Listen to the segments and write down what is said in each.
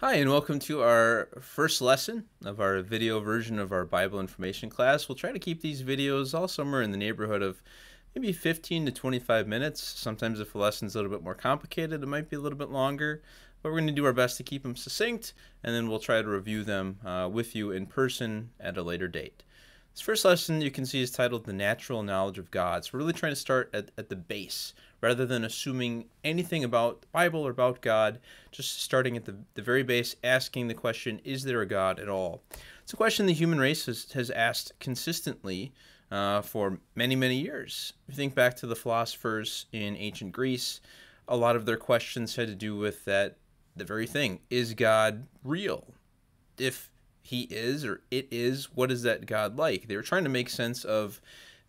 Hi, and welcome to our first lesson of our video version of our Bible information class. We'll try to keep these videos all somewhere in the neighborhood of maybe 15 to 25 minutes. Sometimes, if a lesson's a little bit more complicated, it might be a little bit longer. But we're going to do our best to keep them succinct, and then we'll try to review them uh, with you in person at a later date. This first lesson you can see is titled The Natural Knowledge of God. So we're really trying to start at, at the base rather than assuming anything about the Bible or about God, just starting at the, the very base, asking the question, is there a God at all? It's a question the human race has, has asked consistently uh, for many, many years. If you think back to the philosophers in ancient Greece, a lot of their questions had to do with that the very thing is God real? If he is or it is, what is that God like? They were trying to make sense of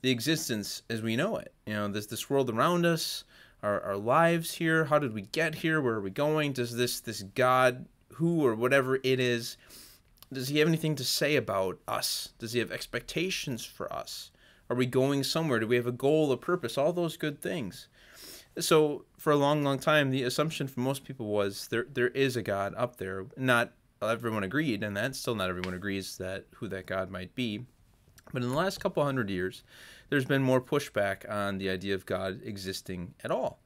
the existence as we know it. You know, there's this world around us, our, our lives here. How did we get here? Where are we going? Does this this God, who or whatever it is, does he have anything to say about us? Does he have expectations for us? Are we going somewhere? Do we have a goal, a purpose? All those good things. So for a long, long time, the assumption for most people was there there is a God up there, not everyone agreed, and that still not everyone agrees that who that God might be. But in the last couple hundred years, there's been more pushback on the idea of God existing at all.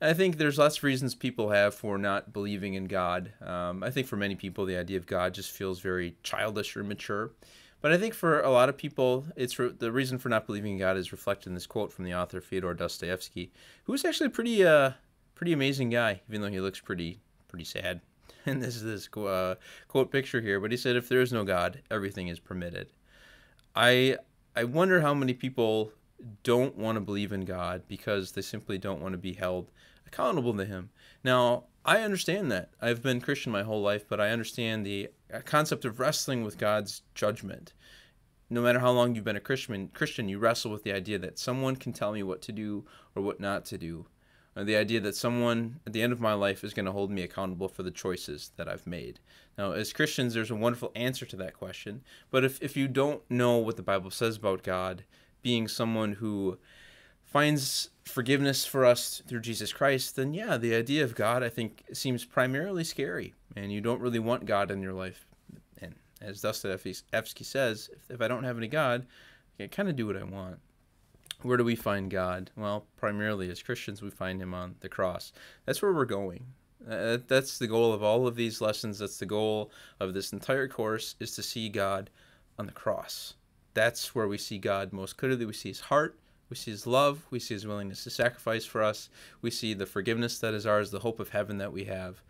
And I think there's lots of reasons people have for not believing in God. Um, I think for many people, the idea of God just feels very childish or immature. But I think for a lot of people, it's re- the reason for not believing in God is reflected in this quote from the author Fyodor Dostoevsky, who was actually a pretty, uh, pretty amazing guy, even though he looks pretty, pretty sad. and this is this uh, quote picture here, but he said, "If there is no God, everything is permitted." I I wonder how many people don't want to believe in God because they simply don't want to be held accountable to Him. Now, I understand that. I've been Christian my whole life, but I understand the uh, concept of wrestling with God's judgment. No matter how long you've been a Christian, Christian, you wrestle with the idea that someone can tell me what to do or what not to do Uh, the idea that someone at the end of my life is going to hold me accountable for the choices that I've made. Now, as Christians, there's a wonderful answer to that question. But if, if you don't know what the Bible says about God being someone who finds forgiveness for us through Jesus Christ, then yeah, the idea of God, I think, seems primarily scary. And you don't really want God in your life. And as Dostoevsky says, if, if I don't have any God, I can kind of do what I want. Where do we find God? Well, primarily as Christians, we find Him on the cross. That's where we're going. Uh, that's the goal of all of these lessons. That's the goal of this entire course is to see God on the cross. That's where we see God most clearly. We see His heart. We see His love. We see His willingness to sacrifice for us. We see the forgiveness that is ours, the hope of heaven that we have.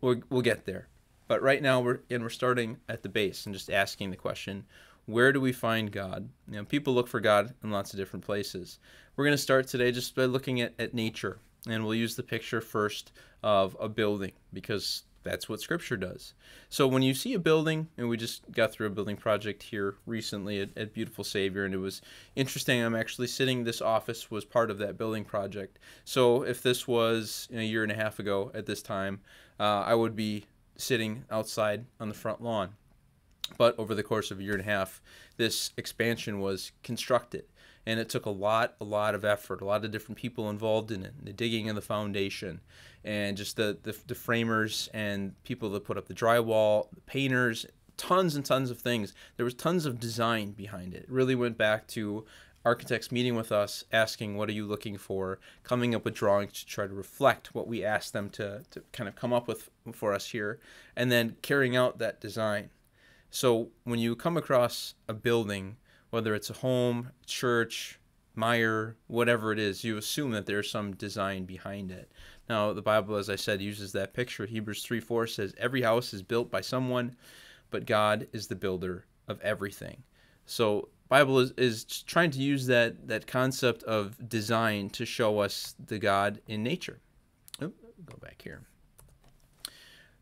We'll, we'll get there. But right now, we're and we're starting at the base and just asking the question: where do we find God? You know, people look for God in lots of different places. We're going to start today just by looking at, at nature, and we'll use the picture first of a building because that's what Scripture does. So when you see a building, and we just got through a building project here recently at, at Beautiful Savior, and it was interesting. I'm actually sitting. This office was part of that building project. So if this was a year and a half ago at this time, uh, I would be sitting outside on the front lawn. But over the course of a year and a half, this expansion was constructed. And it took a lot, a lot of effort, a lot of different people involved in it, the digging of the foundation, and just the, the, the framers and people that put up the drywall, the painters, tons and tons of things. There was tons of design behind it. It really went back to architects meeting with us, asking, What are you looking for? coming up with drawings to try to reflect what we asked them to, to kind of come up with for us here, and then carrying out that design. So when you come across a building, whether it's a home, church, Meijer, whatever it is, you assume that there's some design behind it. Now, the Bible, as I said, uses that picture. Hebrews 3 4 says, Every house is built by someone, but God is the builder of everything. So, Bible is, is trying to use that, that concept of design to show us the God in nature. Oh, go back here.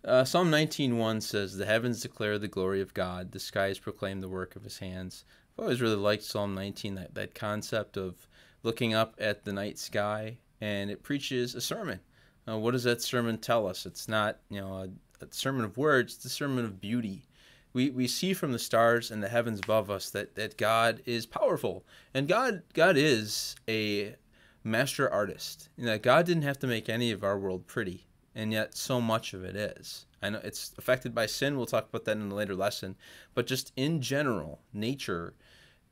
Uh, Psalm 19.1 says, The heavens declare the glory of God, the skies proclaim the work of his hands. I've always really liked Psalm 19, that, that concept of looking up at the night sky, and it preaches a sermon. Uh, what does that sermon tell us? It's not, you know, a, a sermon of words, it's a sermon of beauty. We, we see from the stars and the heavens above us that, that God is powerful. And God God is a master artist. You know, God didn't have to make any of our world pretty and yet so much of it is. I know it's affected by sin. We'll talk about that in a later lesson. But just in general, nature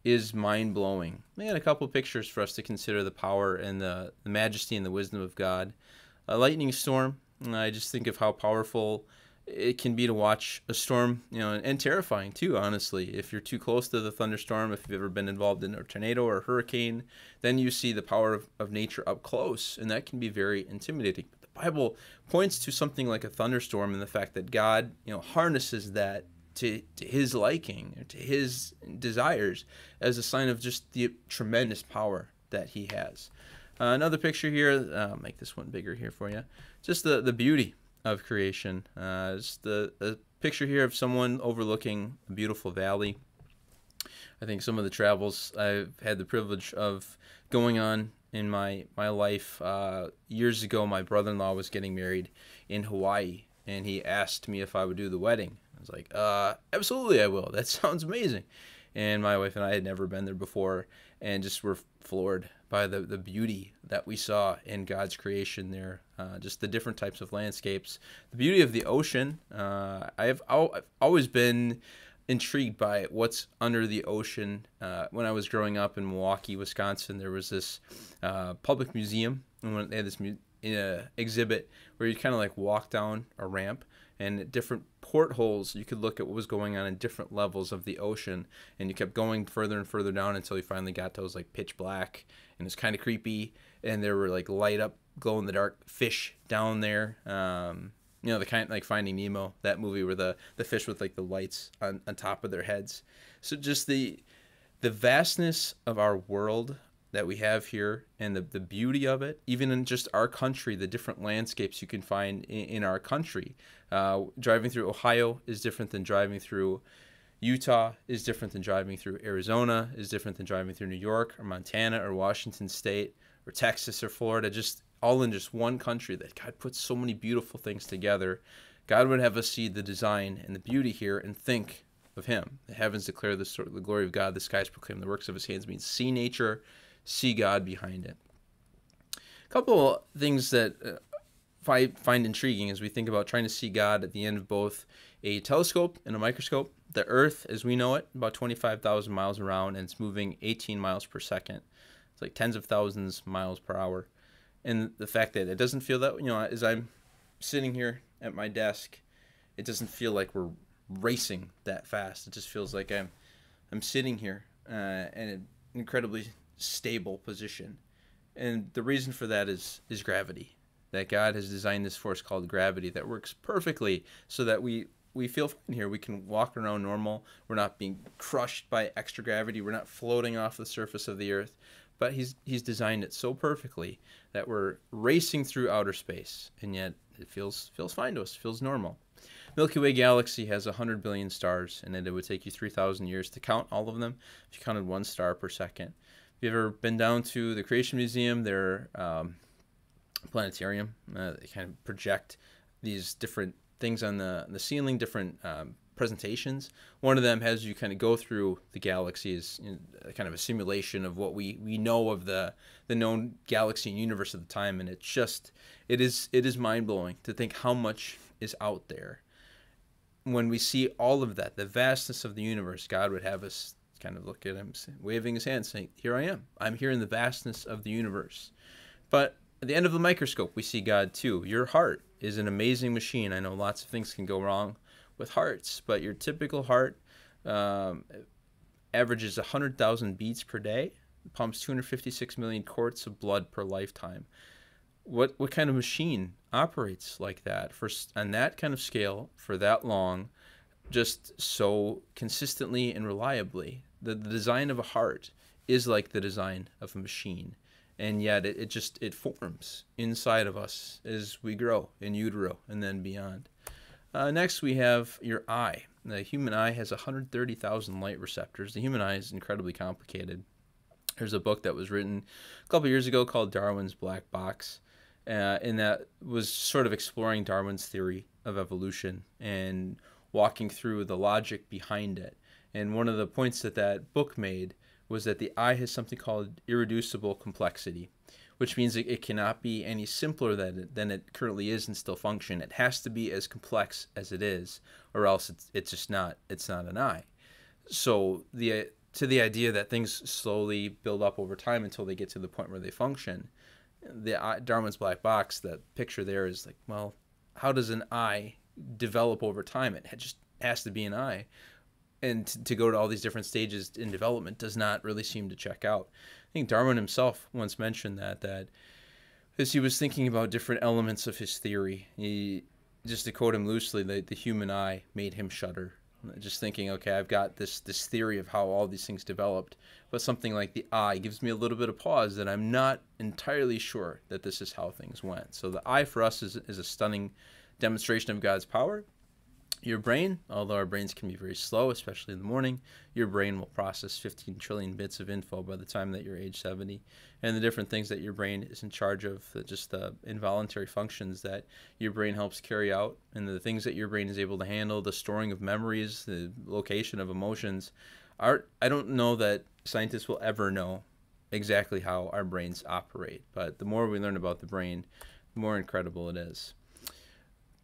is mind blowing. We had a couple pictures for us to consider the power and the, the majesty and the wisdom of God. A lightning storm. I just think of how powerful it can be to watch a storm, you know, and, and, terrifying too, honestly. If you're too close to the thunderstorm, if you've ever been involved in a tornado or a hurricane, then you see the power of, of nature up close, and that can be very intimidating. Bible points to something like a thunderstorm and the fact that God, you know, harnesses that to, to his liking or to his desires as a sign of just the tremendous power that he has. Uh, another picture here, uh, I'll make this one bigger here for you. Just the, the beauty of creation. Uh, it's the, the picture here of someone overlooking a beautiful valley. I think some of the travels I've had the privilege of going on in my my life. Uh, years ago, my brother-in-law was getting married in Hawaii, and he asked me if I would do the wedding. I was like, uh, absolutely, I will. That sounds amazing. And my wife and I had never been there before, and just were floored by the, the beauty that we saw in God's creation there. Uh, just the different types of landscapes, the beauty of the ocean. Uh, I've, I've always been intrigued by what's under the ocean. Uh, when I was growing up in Milwaukee, Wisconsin, there was this uh, public museum, and they had this mu- uh, exhibit where you kind of like walk down a ramp and different portholes you could look at what was going on in different levels of the ocean. And you kept going further and further down until you finally got to those like pitch black and it's kind of creepy. And there were like light up glow in the dark fish down there. Um, you know the kind like finding nemo that movie where the the fish with like the lights on, on top of their heads so just the the vastness of our world that we have here and the, the beauty of it, even in just our country, the different landscapes you can find in, in our country. Uh, driving through Ohio is different than driving through Utah, is different than driving through Arizona, is different than driving through New York or Montana or Washington State or Texas or Florida, just all in just one country that God puts so many beautiful things together. God would have us see the design and the beauty here and think of Him. The heavens declare the, the glory of God, the skies proclaim the works of His hands, means see nature see God behind it. A couple things that uh, I find intriguing as we think about trying to see God at the end of both a telescope and a microscope. The Earth, as we know it, about 25,000 miles around, and it's moving 18 miles per second. It's like tens of thousands miles per hour. And the fact that it doesn't feel that, you know, as I'm sitting here at my desk, it doesn't feel like we're racing that fast. It just feels like I'm, I'm sitting here, uh, and it incredibly stable position. And the reason for that is is gravity. That God has designed this force called gravity that works perfectly so that we we feel fine here. We can walk around normal. We're not being crushed by extra gravity. We're not floating off the surface of the earth. But he's he's designed it so perfectly that we're racing through outer space, and yet it feels feels fine to us. Feels normal. Milky Way galaxy has 100 billion stars, and it would take you 3,000 years to count all of them if you counted one star per second. If you've ever been down to the Creation Museum, their um, planetarium, uh, they kind of project these different things on the the ceiling, different um, presentations. One of them has you kind of go through the galaxies, kind of a simulation of what we, we know of the the known galaxy and universe at the time, and it's just it is it is mind blowing to think how much is out there. When we see all of that, the vastness of the universe, God would have us kind of look at him, waving his hand, saying, Here I am. I'm here in the vastness of the universe. But at the end of the microscope, we see God too. Your heart is an amazing machine. I know lots of things can go wrong with hearts, but your typical heart um, averages 100,000 beats per day, pumps 256 million quarts of blood per lifetime. What, what kind of machine operates like that for on that kind of scale for that long just so consistently and reliably the, the design of a heart is like the design of a machine and yet it, it just it forms inside of us as we grow in utero and then beyond. Uh, next we have your eye. The human eye has 130000 light receptors. The human eye is incredibly complicated. There's a book that was written a couple years ago called darwin's black box uh, and that was sort of exploring darwin's theory of evolution and walking through the logic behind it. And one of the points that that book made was that the eye has something called irreducible complexity, which means it, it cannot be any simpler than it, than it currently is and still function. It has to be as complex as it is, or else it's, it's just not it's not an eye. So the to the idea that things slowly build up over time until they get to the point where they function. The Darwin's black box, the picture there is like, well, how does an eye develop over time? It just has to be an eye. And to go to all these different stages in development does not really seem to check out. I think Darwin himself once mentioned that that as he was thinking about different elements of his theory, he just to quote him loosely, the, the human eye made him shudder. Just thinking, okay, I've got this this theory of how all these things developed, but something like the eye gives me a little bit of pause that I'm not entirely sure that this is how things went. So the eye for us is, is a stunning demonstration of God's power, your brain, although our brains can be very slow, especially in the morning, your brain will process 15 trillion bits of info by the time that you're age 70. And the different things that your brain is in charge of, just the involuntary functions that your brain helps carry out, and the things that your brain is able to handle, the storing of memories, the location of emotions. Are, I don't know that scientists will ever know exactly how our brains operate, but the more we learn about the brain, the more incredible it is.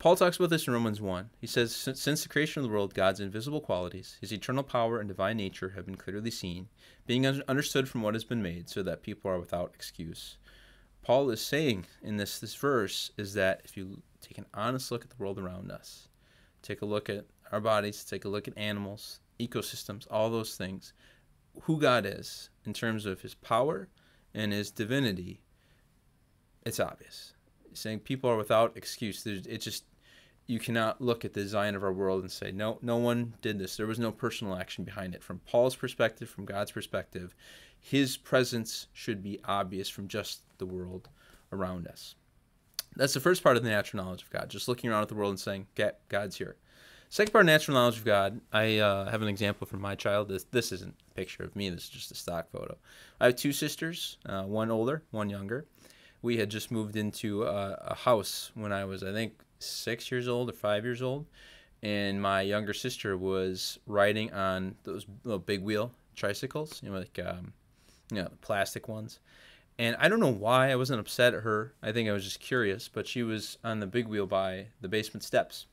Paul talks about this in Romans 1. He says, Since the creation of the world, God's invisible qualities, his eternal power and divine nature have been clearly seen, being understood from what has been made, so that people are without excuse. Paul is saying in this, this verse is that if you take an honest look at the world around us, take a look at our bodies, take a look at animals, ecosystems, all those things, who God is in terms of his power and his divinity, it's obvious. He's saying people are without excuse. There's, it just you cannot look at the design of our world and say, no, no one did this. There was no personal action behind it. From Paul's perspective, from God's perspective, his presence should be obvious from just the world around us. That's the first part of the natural knowledge of God, just looking around at the world and saying, God's here. Second part of natural knowledge of God, I uh, have an example from my child. This, this isn't a picture of me, this is just a stock photo. I have two sisters, uh, one older, one younger. We had just moved into a, a house when I was, I think, six years old or five years old, and my younger sister was riding on those little big wheel tricycles, you know, like um, you know, plastic ones. And I don't know why I wasn't upset at her. I think I was just curious, but she was on the big wheel by the basement steps.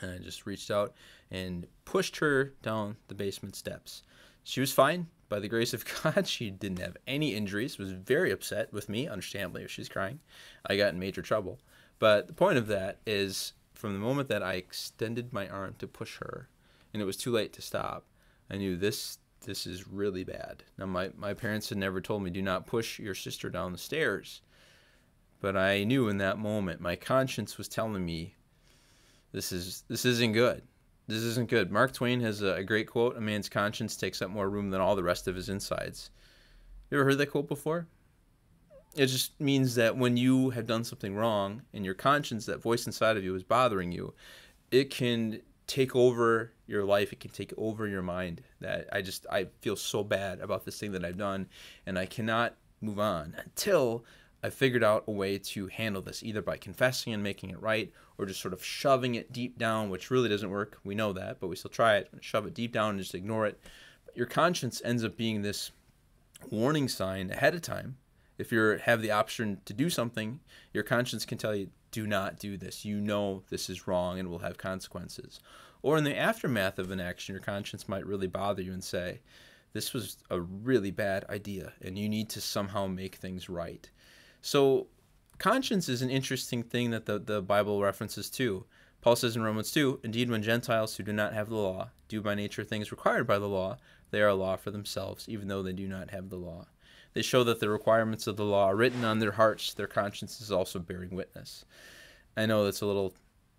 And I just reached out and pushed her down the basement steps. She was fine. By the grace of God, she didn't have any injuries, was very upset with me, understandably, if she's crying. I got in major trouble. But the point of that is from the moment that I extended my arm to push her and it was too late to stop, I knew this this is really bad. Now my, my parents had never told me do not push your sister down the stairs. But I knew in that moment my conscience was telling me this is this isn't good. This isn't good. Mark Twain has a, a great quote, a man's conscience takes up more room than all the rest of his insides. You ever heard that quote before? It just means that when you have done something wrong and your conscience, that voice inside of you, is bothering you, it can take over your life. It can take over your mind. That I just I feel so bad about this thing that I've done, and I cannot move on until I figured out a way to handle this, either by confessing and making it right, or just sort of shoving it deep down, which really doesn't work. We know that, but we still try it. Shove it deep down and just ignore it. But your conscience ends up being this warning sign ahead of time if you have the option to do something, your conscience can tell you, do not do this. You know this is wrong and will have consequences. Or in the aftermath of an action, your conscience might really bother you and say, this was a really bad idea and you need to somehow make things right. So, conscience is an interesting thing that the, the Bible references too. Paul says in Romans 2 Indeed, when Gentiles who do not have the law do by nature things required by the law, they are a law for themselves, even though they do not have the law. They show that the requirements of the law are written on their hearts, their conscience is also bearing witness. I know that's a little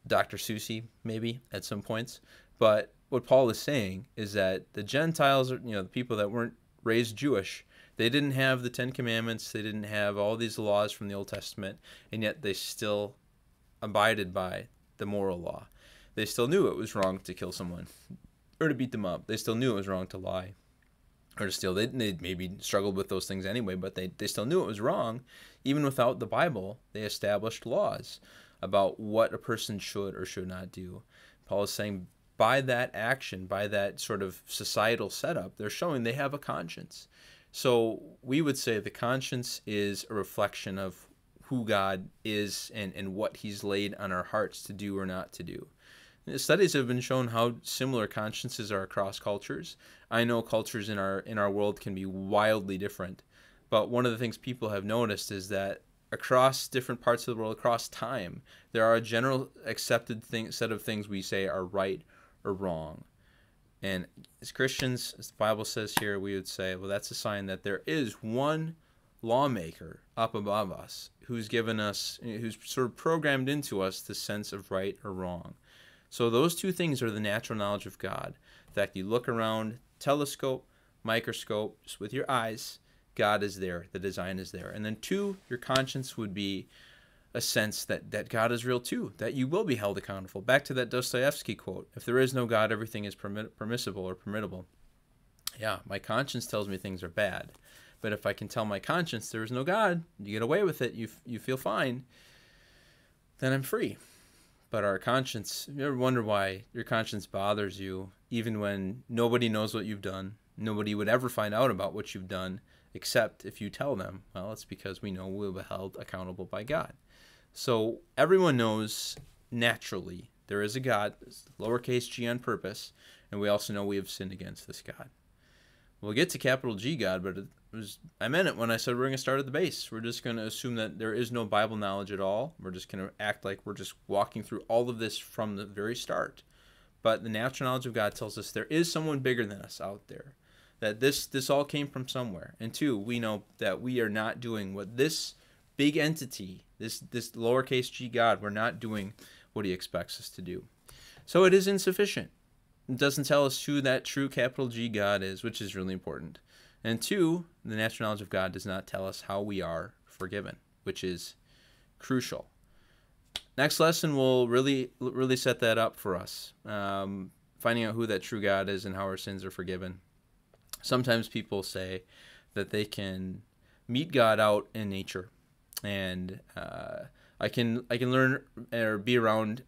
Dr. Seussy, maybe, at some points, but what Paul is saying is that the Gentiles, you know, the people that weren't raised Jewish, they didn't have the Ten Commandments, they didn't have all these laws from the Old Testament, and yet they still abided by the moral law. They still knew it was wrong to kill someone or to beat them up. They still knew it was wrong to lie or to steal. They, they maybe struggled with those things anyway, but they, they still knew it was wrong. Even without the Bible, they established laws about what a person should or should not do. Paul is saying by that action, by that sort of societal setup, they're showing they have a conscience. So we would say the conscience is a reflection of who God is and, and what He's laid on our hearts to do or not to do. Studies have been shown how similar consciences are across cultures. I know cultures in our in our world can be wildly different, but one of the things people have noticed is that across different parts of the world, across time, there are a general accepted thing, set of things we say are right or wrong. And as Christians, as the Bible says here, we would say, well, that's a sign that there is one lawmaker up above us who's given us, who's sort of programmed into us the sense of right or wrong. So those two things are the natural knowledge of God. In fact, you look around, telescope, microscope, just with your eyes, God is there, the design is there. And then two, your conscience would be a sense that, that God is real too, that you will be held accountable. Back to that Dostoevsky quote if there is no God, everything is permissible or permittable. Yeah, my conscience tells me things are bad. But if I can tell my conscience there is no God, you get away with it, you, you feel fine, then I'm free. But our conscience, you ever wonder why your conscience bothers you even when nobody knows what you've done? Nobody would ever find out about what you've done except if you tell them. Well, it's because we know we'll be held accountable by God. So everyone knows naturally there is a God, lowercase g on purpose, and we also know we have sinned against this God. We'll get to capital G God, but was I meant it when I said we're going to start at the base. We're just going to assume that there is no Bible knowledge at all. We're just going to act like we're just walking through all of this from the very start. But the natural knowledge of God tells us there is someone bigger than us out there. That this this all came from somewhere. And two, we know that we are not doing what this big entity, this this lowercase g God, we're not doing what he expects us to do. So it is insufficient. It doesn't tell us who that true capital G God is, which is really important. And two, the natural knowledge of God does not tell us how we are forgiven, which is crucial. Next lesson will really really set that up for us, um, finding out who that true God is and how our sins are forgiven. Sometimes people say that they can meet God out in nature, and uh, I can I can learn or be around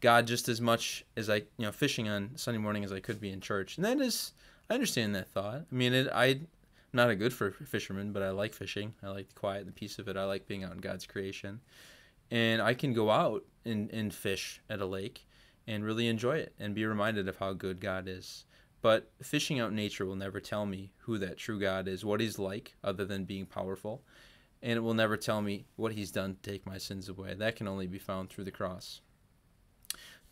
God just as much as I you know fishing on Sunday morning as I could be in church, and that is I understand that thought. I mean, it, I'm not a good for fisherman, but I like fishing. I like the quiet, the peace of it. I like being out in God's creation, and I can go out and, and fish at a lake and really enjoy it and be reminded of how good God is. But fishing out nature will never tell me who that true God is, what He's like, other than being powerful, and it will never tell me what He's done to take my sins away. That can only be found through the cross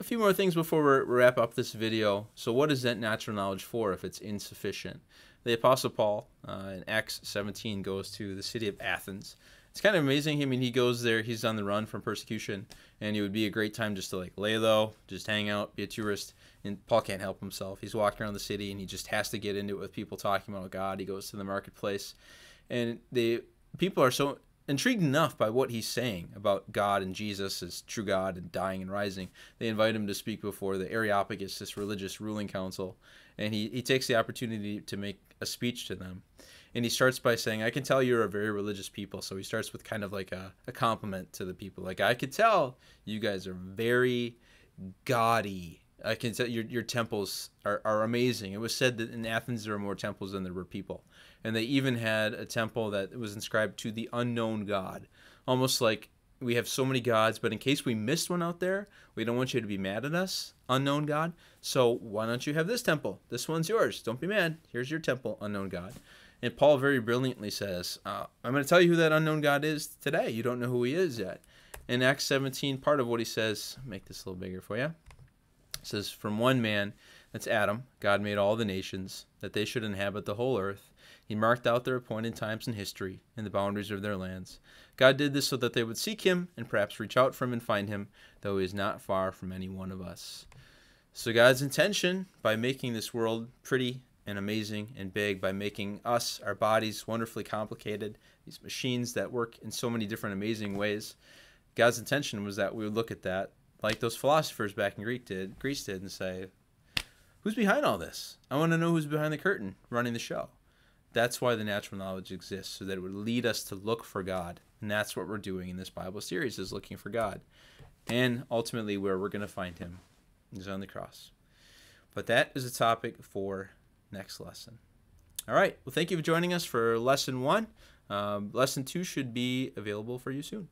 a few more things before we wrap up this video. So, what is that natural knowledge for if it's insufficient? The Apostle Paul uh, in Acts 17 goes to the city of Athens. It's kind of amazing. I mean, he goes there, he's on the run from persecution, and it would be a great time just to like lay low, just hang out, be a tourist. And Paul can't help himself. He's walking around the city and he just has to get into it with people talking about God. He goes to the marketplace, and the people are so intrigued enough by what he's saying about God and Jesus as true God and dying and rising, they invite him to speak before the Areopagus, this religious ruling council, and he, he takes the opportunity to make a speech to them. And he starts by saying, I can tell you're a very religious people. So he starts with kind of like a, a compliment to the people. Like, I could tell you guys are very gaudy I can tell your your temples are, are amazing. It was said that in Athens there were more temples than there were people, and they even had a temple that was inscribed to the unknown god, almost like we have so many gods, but in case we missed one out there, we don't want you to be mad at us, unknown god. So why don't you have this temple? This one's yours. Don't be mad. Here's your temple, unknown god. And Paul very brilliantly says, uh, I'm going to tell you who that unknown God is today. You don't know who he is yet. In Acts 17, part of what he says, make this a little bigger for you. Says, From one man, that's Adam, God made all the nations, that they should inhabit the whole earth. He marked out their appointed times in history and the boundaries of their lands. God did this so that they would seek him and perhaps reach out for him and find him, though he is not far from any one of us. So, God's intention by making this world pretty and amazing and big, by making us, our bodies, wonderfully complicated, these machines that work in so many different amazing ways, God's intention was that we would look at that like those philosophers back in Greek did, Greece did, and say, "Who's behind all this? I want to know who's behind the curtain, running the show." That's why the natural knowledge exists, so that it would lead us to look for God, and that's what we're doing in this Bible series: is looking for God, and ultimately where we're going to find Him is on the cross. But that is a topic for next lesson. All right. Well, thank you for joining us for lesson one. Um, lesson two should be available for you soon.